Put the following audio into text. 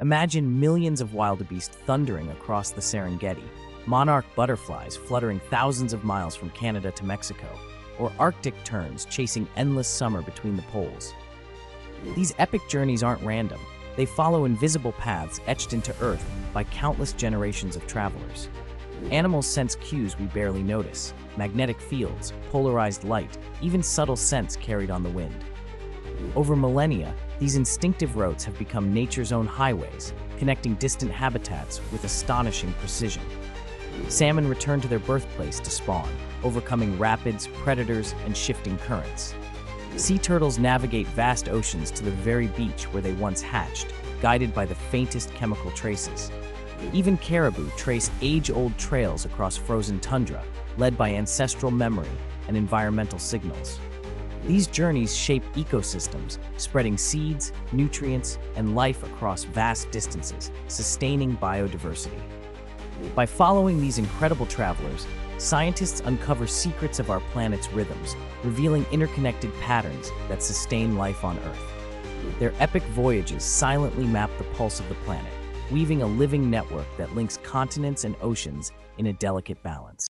Imagine millions of wildebeest thundering across the Serengeti, monarch butterflies fluttering thousands of miles from Canada to Mexico, or Arctic terns chasing endless summer between the poles. These epic journeys aren't random. They follow invisible paths etched into Earth by countless generations of travelers. Animals sense cues we barely notice magnetic fields, polarized light, even subtle scents carried on the wind. Over millennia, these instinctive routes have become nature's own highways, connecting distant habitats with astonishing precision. Salmon return to their birthplace to spawn, overcoming rapids, predators, and shifting currents. Sea turtles navigate vast oceans to the very beach where they once hatched, guided by the faintest chemical traces. Even caribou trace age-old trails across frozen tundra, led by ancestral memory and environmental signals. These journeys shape ecosystems, spreading seeds, nutrients, and life across vast distances, sustaining biodiversity. By following these incredible travelers, scientists uncover secrets of our planet's rhythms, revealing interconnected patterns that sustain life on Earth. Their epic voyages silently map the pulse of the planet, weaving a living network that links continents and oceans in a delicate balance.